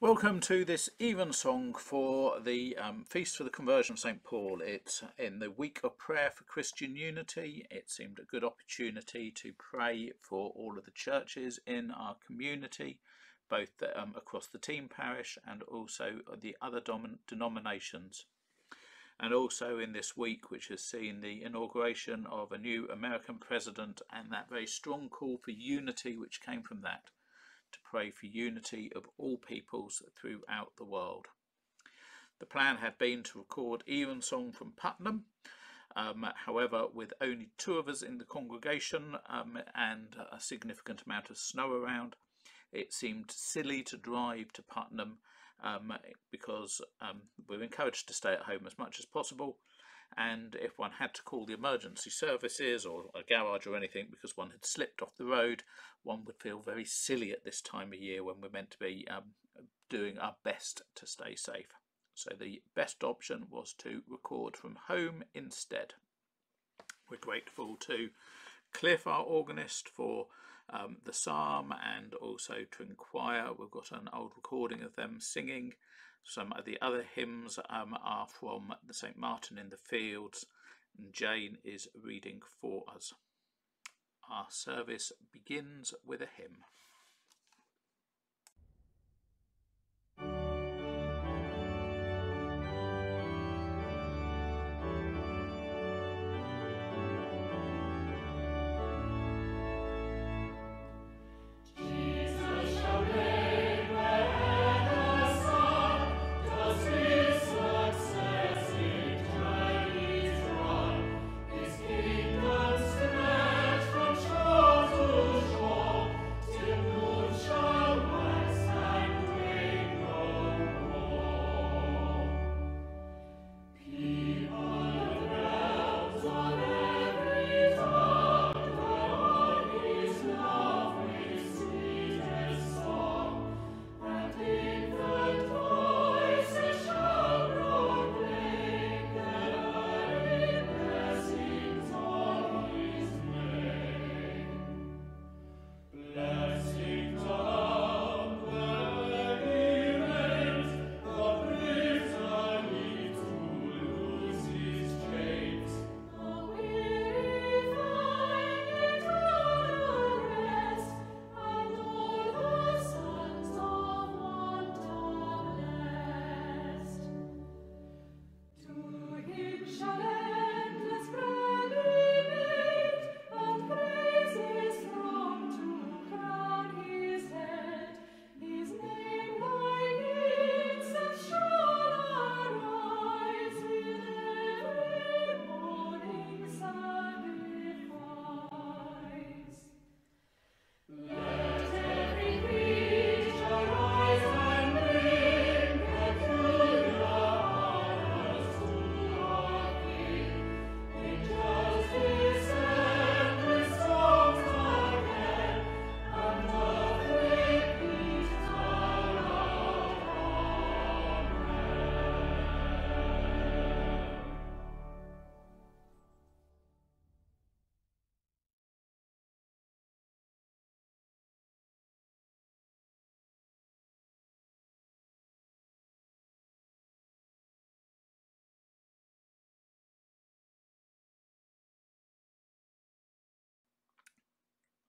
Welcome to this evensong for the um, Feast for the Conversion of St Paul. It's in the week of prayer for Christian unity. It seemed a good opportunity to pray for all of the churches in our community, both um, across the team parish and also the other denominations. And also in this week, which has seen the inauguration of a new American president and that very strong call for unity which came from that to pray for unity of all peoples throughout the world. The plan had been to record Evensong from Puttenham, um, however, with only two of us in the congregation um, and a significant amount of snow around, it seemed silly to drive to Puttenham um, because um, we're encouraged to stay at home as much as possible and if one had to call the emergency services or a garage or anything because one had slipped off the road, one would feel very silly at this time of year when we're meant to be um, doing our best to stay safe. So the best option was to record from home instead. We're grateful to Cliff, our organist, for um, the psalm and also to inquire. We've got an old recording of them singing some of the other hymns um, are from the St. Martin in the Fields, and Jane is reading for us. Our service begins with a hymn.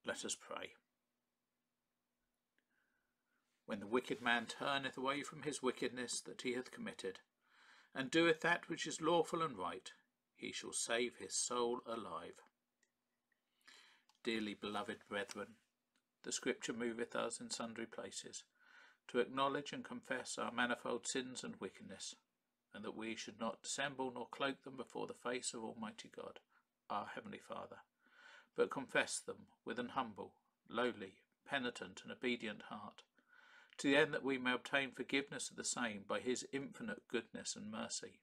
Let us pray. When the wicked man turneth away from his wickedness that he hath committed, and doeth that which is lawful and right, he shall save his soul alive. Dearly beloved brethren, the Scripture moveth us in sundry places to acknowledge and confess our manifold sins and wickedness, and that we should not dissemble nor cloak them before the face of Almighty God, our Heavenly Father but confess them with an humble, lowly, penitent, and obedient heart, to the end that we may obtain forgiveness of the same by his infinite goodness and mercy.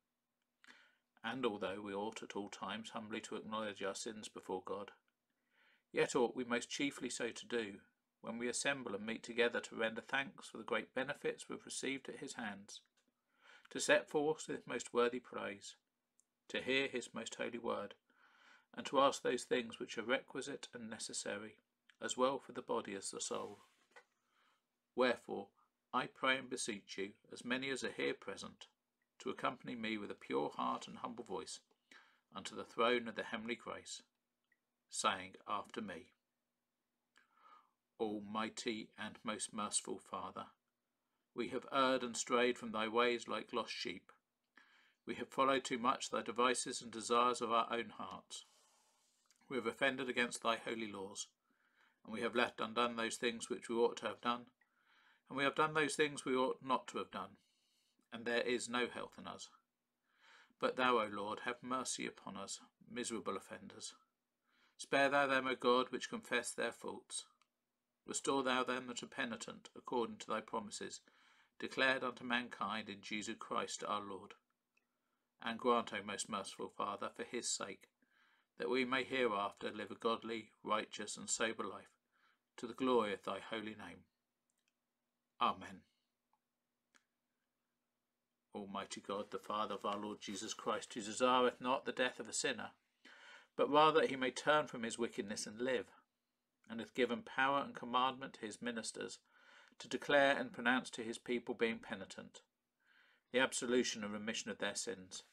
And although we ought at all times humbly to acknowledge our sins before God, yet ought we most chiefly so to do when we assemble and meet together to render thanks for the great benefits we have received at his hands, to set forth his most worthy praise, to hear his most holy word, and to ask those things which are requisite and necessary, as well for the body as the soul. Wherefore, I pray and beseech you, as many as are here present, to accompany me with a pure heart and humble voice unto the throne of the heavenly grace, saying after me, Almighty and most merciful Father, we have erred and strayed from thy ways like lost sheep. We have followed too much thy devices and desires of our own hearts. We have offended against thy holy laws, and we have left undone those things which we ought to have done, and we have done those things we ought not to have done, and there is no health in us. But thou, O Lord, have mercy upon us, miserable offenders. Spare thou them, O God, which confess their faults. Restore thou them that are penitent, according to thy promises, declared unto mankind in Jesus Christ our Lord. And grant, O most merciful Father, for his sake, that we may hereafter live a godly, righteous, and sober life, to the glory of thy holy name. Amen. Almighty God, the Father of our Lord Jesus Christ, who desireth not the death of a sinner, but rather he may turn from his wickedness and live, and hath given power and commandment to his ministers to declare and pronounce to his people being penitent the absolution and remission of their sins.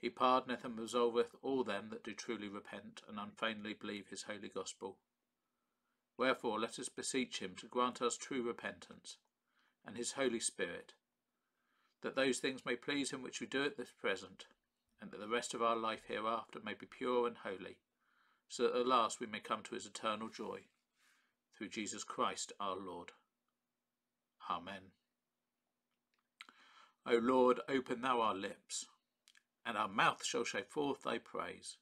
He pardoneth and absolveth all them that do truly repent and unfeignedly believe his holy gospel. Wherefore let us beseech him to grant us true repentance, and his Holy Spirit, that those things may please him which we do at this present, and that the rest of our life hereafter may be pure and holy, so that at last we may come to his eternal joy, through Jesus Christ our Lord. Amen. O Lord, open thou our lips, and our mouth shall show forth thy praise.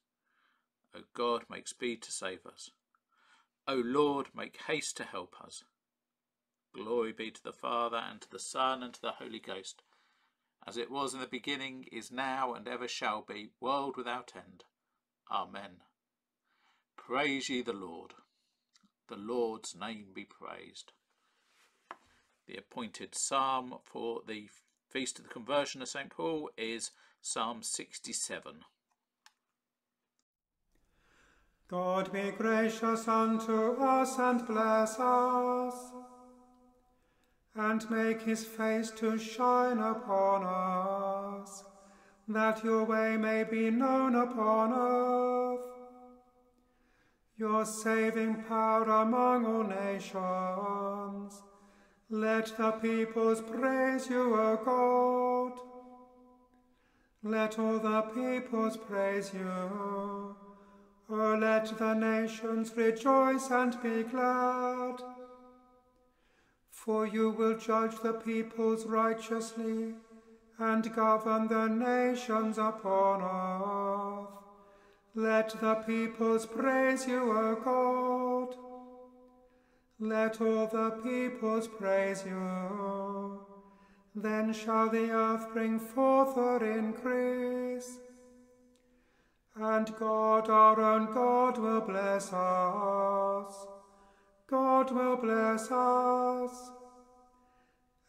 O God, make speed to save us. O Lord, make haste to help us. Glory be to the Father, and to the Son, and to the Holy Ghost, as it was in the beginning, is now, and ever shall be, world without end. Amen. Praise ye the Lord. The Lord's name be praised. The appointed psalm for the Feast of the Conversion of St. Paul is Psalm 67. God be gracious unto us and bless us, and make his face to shine upon us, that your way may be known upon earth, your saving power among all nations. Let the peoples praise you, O God. Let all the peoples praise you. O let the nations rejoice and be glad. For you will judge the peoples righteously and govern the nations upon earth. Let the peoples praise you, O God. Let all the peoples praise you. Then shall the earth bring forth her increase. And God, our own God, will bless us. God will bless us.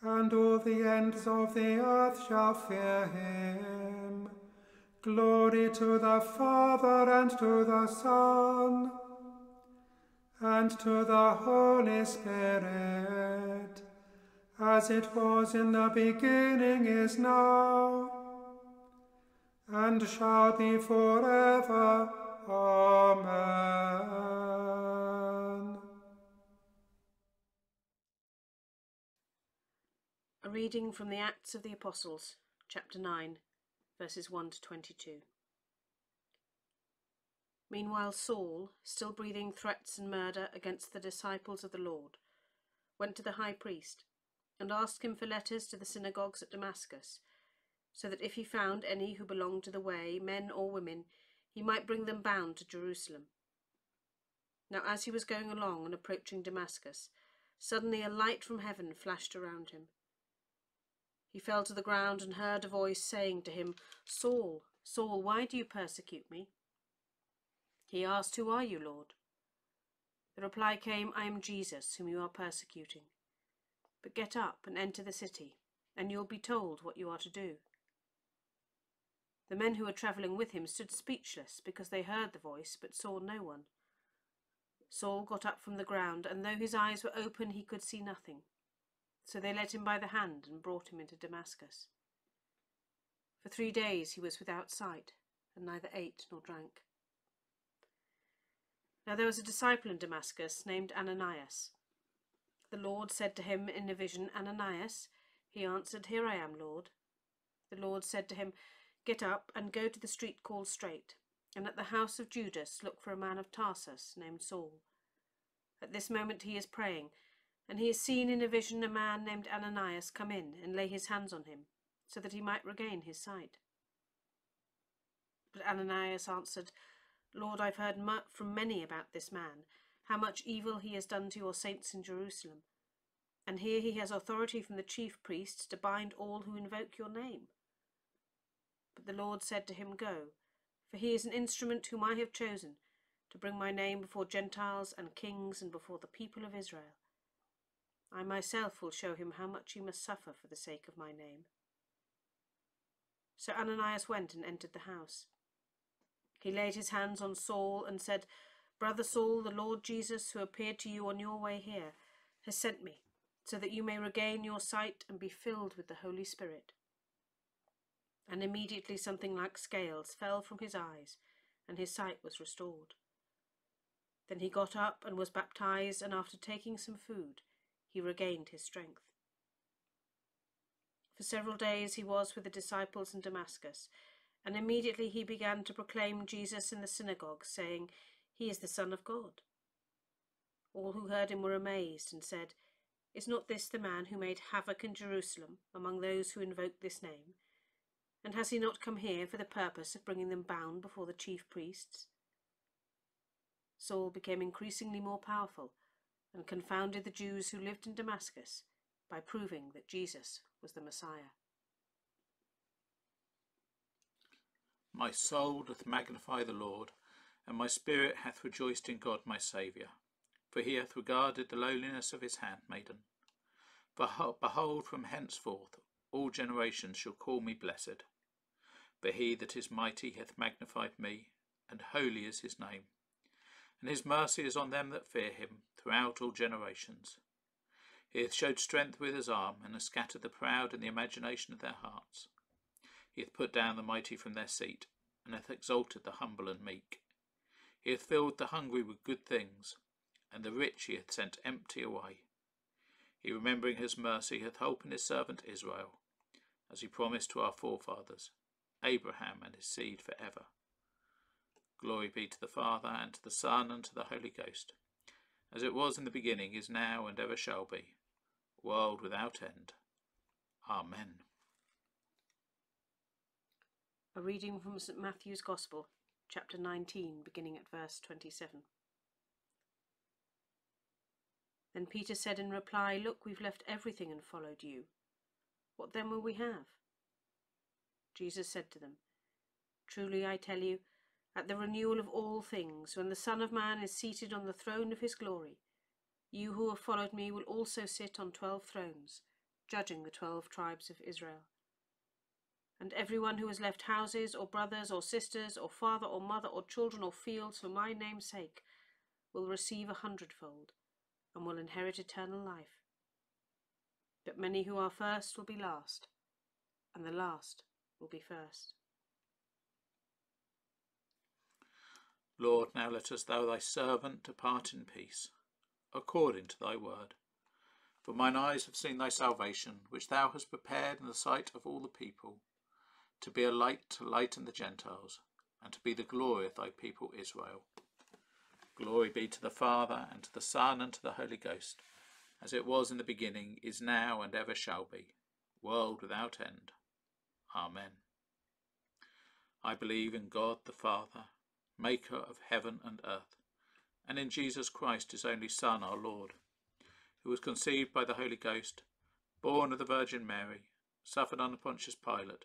And all the ends of the earth shall fear him. Glory to the Father and to the Son and to the Holy Spirit, as it was in the beginning, is now, and shall be forever. Amen. A reading from the Acts of the Apostles, chapter 9, verses 1 to 22. Meanwhile, Saul, still breathing threats and murder against the disciples of the Lord, went to the high priest and asked him for letters to the synagogues at Damascus, so that if he found any who belonged to the way, men or women, he might bring them bound to Jerusalem. Now, as he was going along and approaching Damascus, suddenly a light from heaven flashed around him. He fell to the ground and heard a voice saying to him, Saul, Saul, why do you persecute me? He asked, Who are you, Lord? The reply came, I am Jesus, whom you are persecuting. But get up and enter the city, and you will be told what you are to do. The men who were travelling with him stood speechless, because they heard the voice, but saw no one. Saul got up from the ground, and though his eyes were open, he could see nothing. So they led him by the hand and brought him into Damascus. For three days he was without sight, and neither ate nor drank. Now there was a disciple in Damascus named Ananias. The Lord said to him in a vision, Ananias. He answered, Here I am, Lord. The Lord said to him, Get up and go to the street called Straight, and at the house of Judas look for a man of Tarsus named Saul. At this moment he is praying and he has seen in a vision a man named Ananias come in and lay his hands on him, so that he might regain his sight. But Ananias answered, Lord, I've heard from many about this man, how much evil he has done to your saints in Jerusalem. And here he has authority from the chief priests to bind all who invoke your name. But the Lord said to him, Go, for he is an instrument whom I have chosen to bring my name before Gentiles and kings and before the people of Israel. I myself will show him how much he must suffer for the sake of my name. So Ananias went and entered the house. He laid his hands on Saul and said, Brother Saul, the Lord Jesus, who appeared to you on your way here, has sent me, so that you may regain your sight and be filled with the Holy Spirit. And immediately something like scales fell from his eyes, and his sight was restored. Then he got up and was baptized, and after taking some food, he regained his strength. For several days he was with the disciples in Damascus, and immediately he began to proclaim Jesus in the synagogue, saying, He is the Son of God. All who heard him were amazed and said, Is not this the man who made havoc in Jerusalem among those who invoke this name? And has he not come here for the purpose of bringing them bound before the chief priests? Saul became increasingly more powerful and confounded the Jews who lived in Damascus by proving that Jesus was the Messiah. My soul doth magnify the Lord, and my spirit hath rejoiced in God my Saviour, for he hath regarded the lowliness of his handmaiden. Behold, from henceforth all generations shall call me blessed. For he that is mighty hath magnified me, and holy is his name and his mercy is on them that fear him throughout all generations. He hath showed strength with his arm, and hath scattered the proud in the imagination of their hearts. He hath put down the mighty from their seat, and hath exalted the humble and meek. He hath filled the hungry with good things, and the rich he hath sent empty away. He, remembering his mercy, hath holpen his servant Israel, as he promised to our forefathers, Abraham and his seed for ever. Glory be to the Father, and to the Son, and to the Holy Ghost, as it was in the beginning, is now, and ever shall be, world without end. Amen. A reading from St Matthew's Gospel, chapter 19, beginning at verse 27. Then Peter said in reply, Look, we've left everything and followed you. What then will we have? Jesus said to them, Truly I tell you, at the renewal of all things, when the Son of Man is seated on the throne of his glory. You who have followed me will also sit on twelve thrones, judging the twelve tribes of Israel. And everyone who has left houses, or brothers, or sisters, or father, or mother, or children, or fields for my name's sake, will receive a hundredfold, and will inherit eternal life. But many who are first will be last, and the last will be first. Lord, now lettest thou thy servant depart in peace, according to thy word. For mine eyes have seen thy salvation, which thou hast prepared in the sight of all the people, to be a light to lighten the Gentiles, and to be the glory of thy people Israel. Glory be to the Father, and to the Son, and to the Holy Ghost, as it was in the beginning, is now, and ever shall be, world without end. Amen. I believe in God the Father, maker of heaven and earth, and in Jesus Christ, his only Son, our Lord, who was conceived by the Holy Ghost, born of the Virgin Mary, suffered under Pontius Pilate,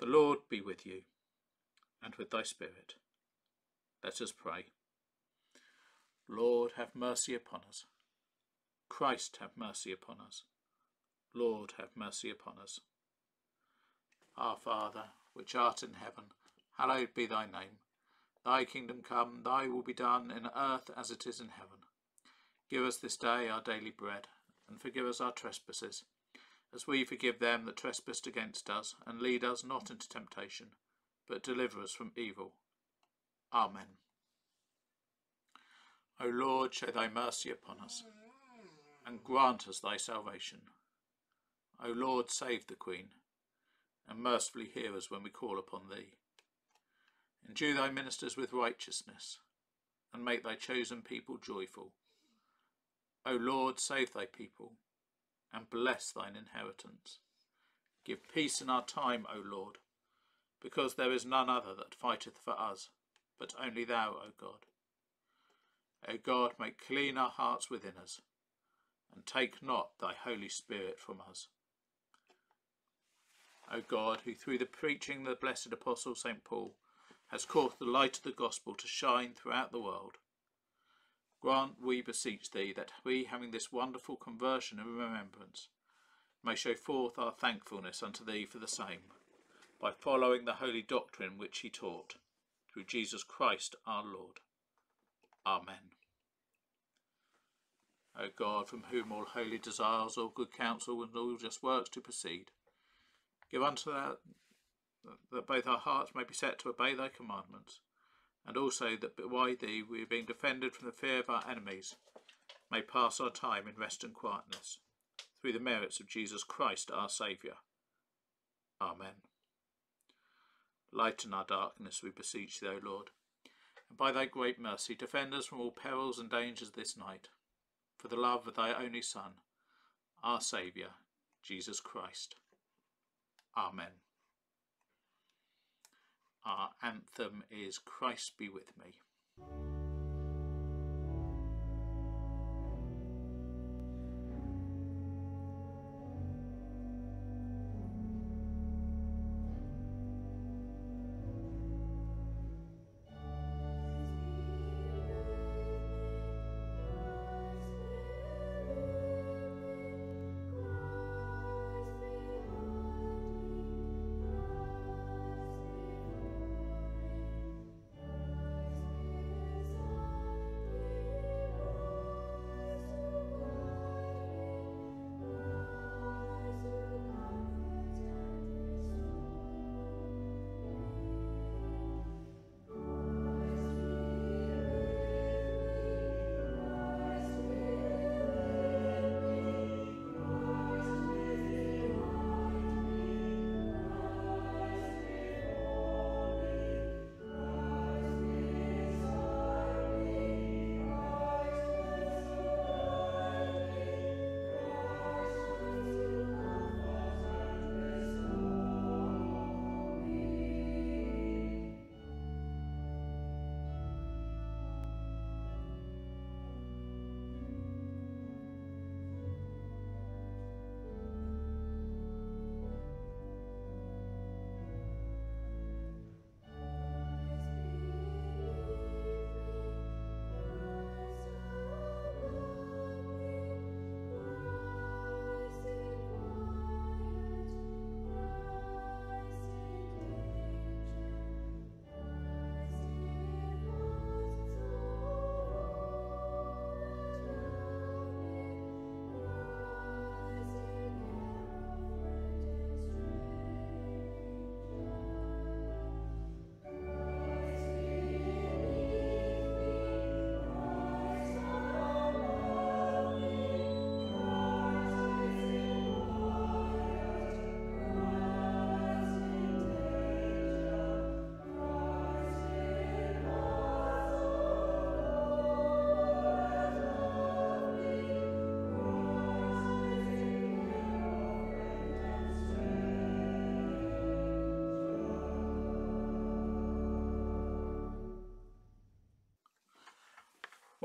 The Lord be with you, and with thy spirit. Let us pray. Lord, have mercy upon us. Christ, have mercy upon us. Lord, have mercy upon us. Our Father, which art in heaven, hallowed be thy name. Thy kingdom come, thy will be done in earth as it is in heaven. Give us this day our daily bread, and forgive us our trespasses, as we forgive them that trespass against us, and lead us not into temptation, but deliver us from evil. Amen. O Lord, show thy mercy upon us, and grant us thy salvation. O Lord, save the Queen, and mercifully hear us when we call upon thee. Endue thy ministers with righteousness, and make thy chosen people joyful. O Lord, save thy people, and bless thine inheritance. Give peace in our time, O Lord, because there is none other that fighteth for us, but only thou, O God. O God, make clean our hearts within us, and take not thy Holy Spirit from us. O God, who through the preaching of the blessed Apostle St. Paul has caused the light of the gospel to shine throughout the world, grant, we beseech thee, that we, having this wonderful conversion and remembrance, may show forth our thankfulness unto thee for the same, by following the holy doctrine which he taught, through Jesus Christ our Lord. Amen. O God, from whom all holy desires, all good counsel, and all just works to proceed, give unto that that both our hearts may be set to obey thy commandments, and also that by thee we, are being defended from the fear of our enemies, may pass our time in rest and quietness, through the merits of Jesus Christ our Saviour. Amen. Lighten our darkness, we beseech thee, O Lord, and by thy great mercy defend us from all perils and dangers this night, for the love of thy only Son, our Saviour, Jesus Christ. Amen. Our anthem is Christ be with me.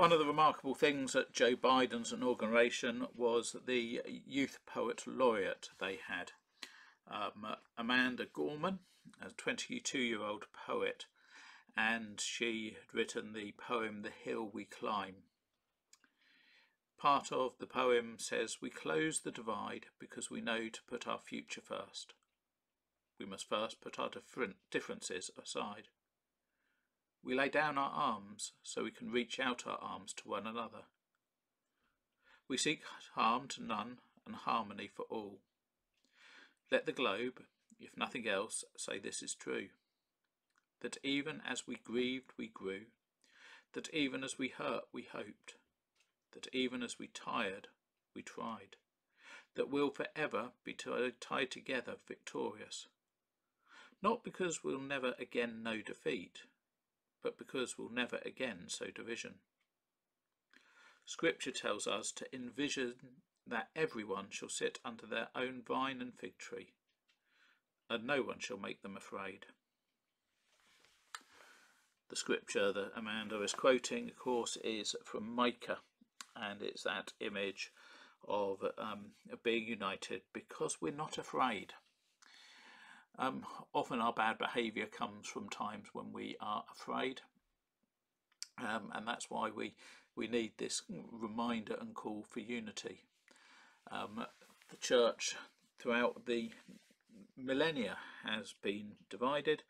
One of the remarkable things at Joe Biden's inauguration was the Youth Poet Laureate they had. Um, Amanda Gorman, a 22 year old poet, and she had written the poem The Hill We Climb. Part of the poem says, We close the divide because we know to put our future first. We must first put our different differences aside. We lay down our arms so we can reach out our arms to one another. We seek harm to none and harmony for all. Let the globe, if nothing else, say this is true. That even as we grieved, we grew. That even as we hurt, we hoped. That even as we tired, we tried. That we'll forever be tied together victorious. Not because we'll never again know defeat, but because we'll never again sow division. Scripture tells us to envision that everyone shall sit under their own vine and fig tree, and no one shall make them afraid. The scripture that Amanda is quoting, of course, is from Micah, and it's that image of um, being united because we're not afraid. Um, often our bad behaviour comes from times when we are afraid, um, and that's why we, we need this reminder and call for unity. Um, the church throughout the millennia has been divided,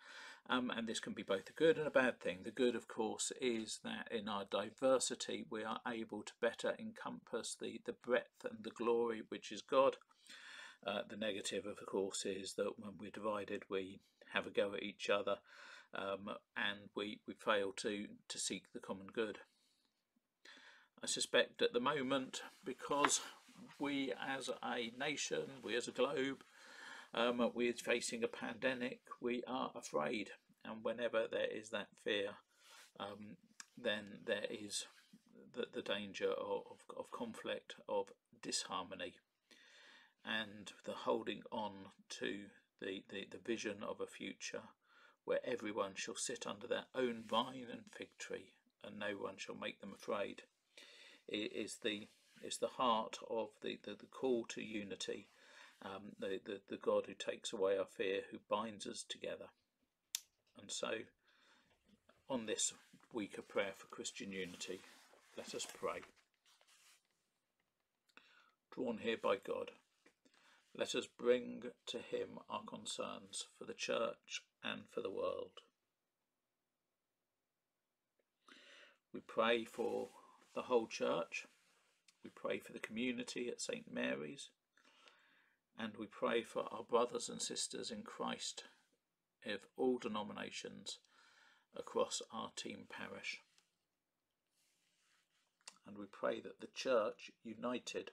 um, and this can be both a good and a bad thing. The good, of course, is that in our diversity we are able to better encompass the, the breadth and the glory which is God uh, the negative, of course, is that when we're divided, we have a go at each other um, and we, we fail to, to seek the common good. I suspect at the moment, because we as a nation, we as a globe, um, we're facing a pandemic, we are afraid. And whenever there is that fear, um, then there is the, the danger of, of conflict, of disharmony and the holding on to the, the, the vision of a future where everyone shall sit under their own vine and fig tree, and no one shall make them afraid, it is the is the heart of the, the, the call to unity, um, the, the, the God who takes away our fear, who binds us together. And so, on this week of prayer for Christian unity, let us pray. Drawn here by God let us bring to him our concerns for the church and for the world. We pray for the whole church, we pray for the community at St Mary's, and we pray for our brothers and sisters in Christ of all denominations across our team parish. And we pray that the church, united,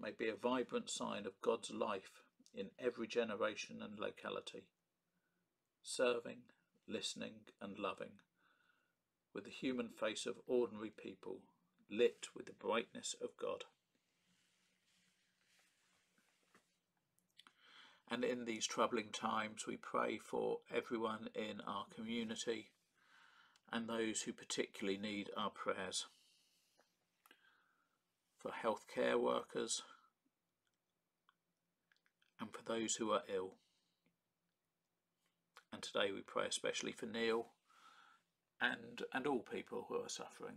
may be a vibrant sign of God's life in every generation and locality, serving, listening, and loving, with the human face of ordinary people lit with the brightness of God. And in these troubling times, we pray for everyone in our community and those who particularly need our prayers. For healthcare workers, and for those who are ill. And today we pray especially for Neil and, and all people who are suffering.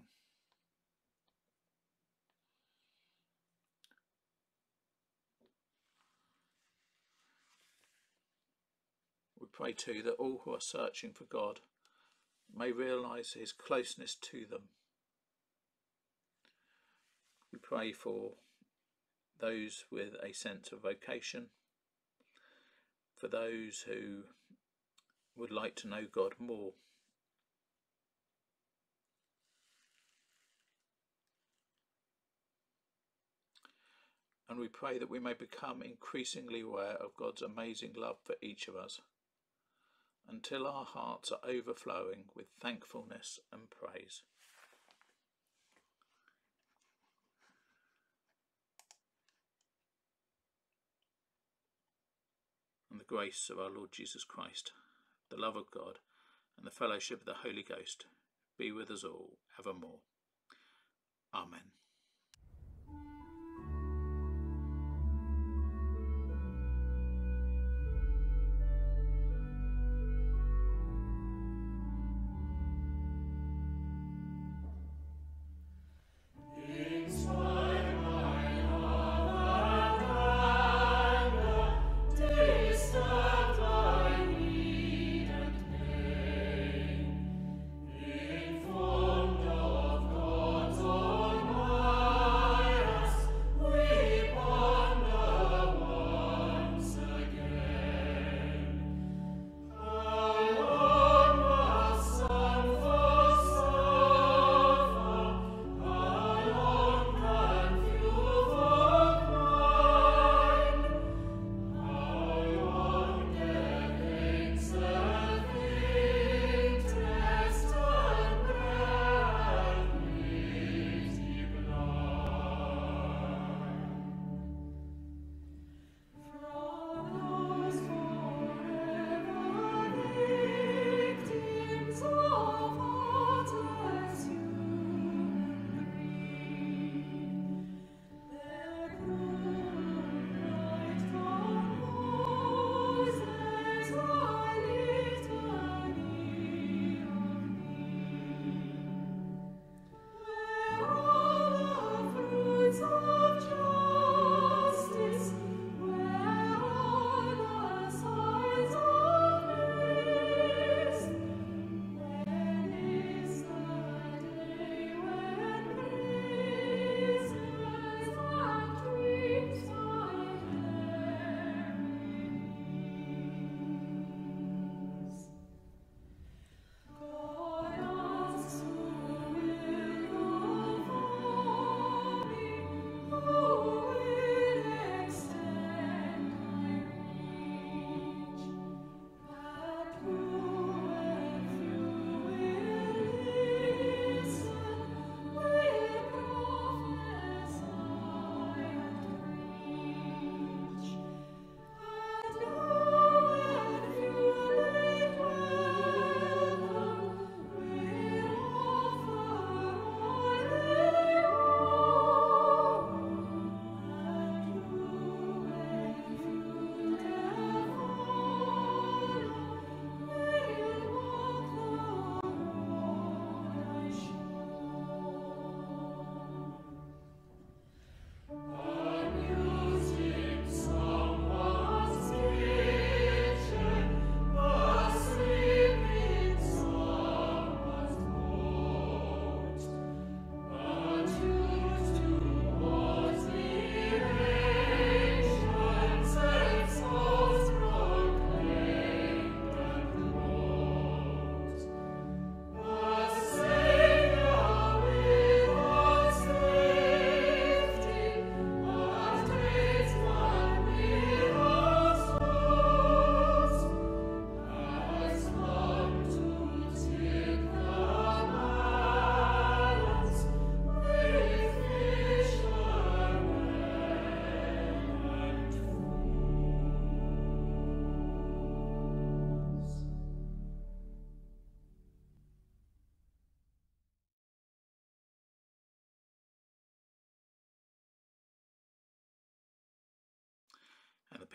We pray too that all who are searching for God may realise his closeness to them. We pray for those with a sense of vocation for those who would like to know God more. And we pray that we may become increasingly aware of God's amazing love for each of us until our hearts are overflowing with thankfulness and praise. The grace of our Lord Jesus Christ, the love of God, and the fellowship of the Holy Ghost be with us all evermore. Amen.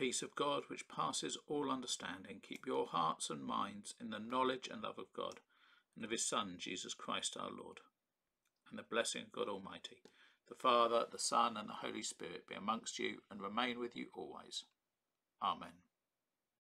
Peace of God, which passes all understanding, keep your hearts and minds in the knowledge and love of God and of his Son, Jesus Christ our Lord. And the blessing of God Almighty, the Father, the Son, and the Holy Spirit be amongst you and remain with you always. Amen.